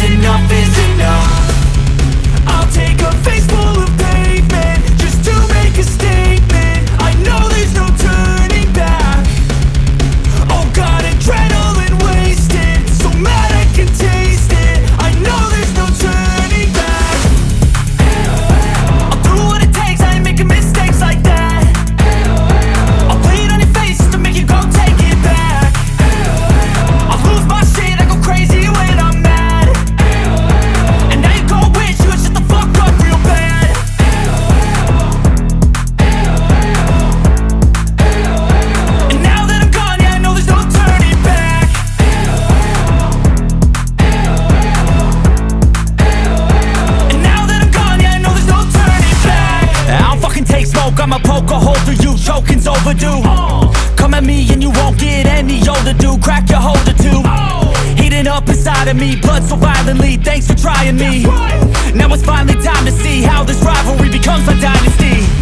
enough is enough older, Crack your holder too Heating up inside of me, blood so violently Thanks for trying me. Now it's finally time to see How this rivalry becomes a dynasty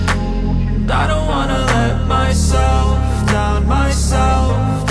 I don't wanna let myself down, myself